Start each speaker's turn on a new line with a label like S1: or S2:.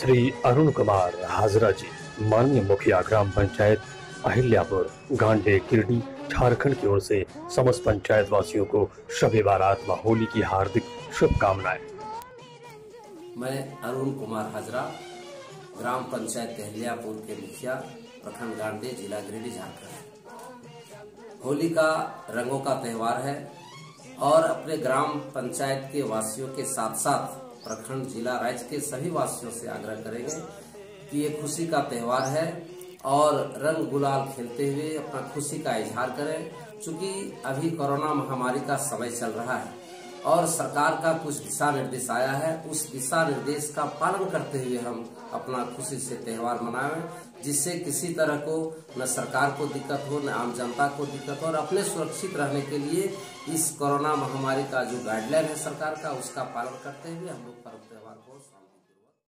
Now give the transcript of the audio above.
S1: श्री अरुण कुमार हाजरा जी, माननीय मुखिया ग्राम पंचायत अहिल्यापुर, गांडे किरडी झारखंड की ओर से समस्त पंचायत वासियों को शबे बारात व होली की हार्दिक शुभकामनाएँ।
S2: मैं अरुण कुमार हाजरा, ग्राम पंचायत कहलियापुर के मुखिया, प्रखंड गांडे, जिला गिरिडीह झारखंड। होली का रंगों का त्यौहार है और अपने ग्राम पंचायत के वासियों के साथ साथ प्रखंड जिला राज्य के सभी वासियों से आग्रह करेंगे कि ये खुशी का त्यौहार है और रंग गुलाल खेलते हुए अपना खुशी का इजहार करें। क्योंकि अभी कोरोना महामारी का समय चल रहा है और सरकार का कुछ दिशा निर्देश आया है, उस दिशा निर्देश का पालन करते हुए हम अपना खुशी से त्यौहार मनाएँ, जिससे किसी तरह को न सरकार को दिक्कत हो, न आम जनता को दिक्कत हो, और अपने सुरक्षित रहने के लिए इस कोरोना महामारी का जो गाइडलाइन है सरकार का, उसका पालन करते हुए हम लोग पर्व त्यौहार को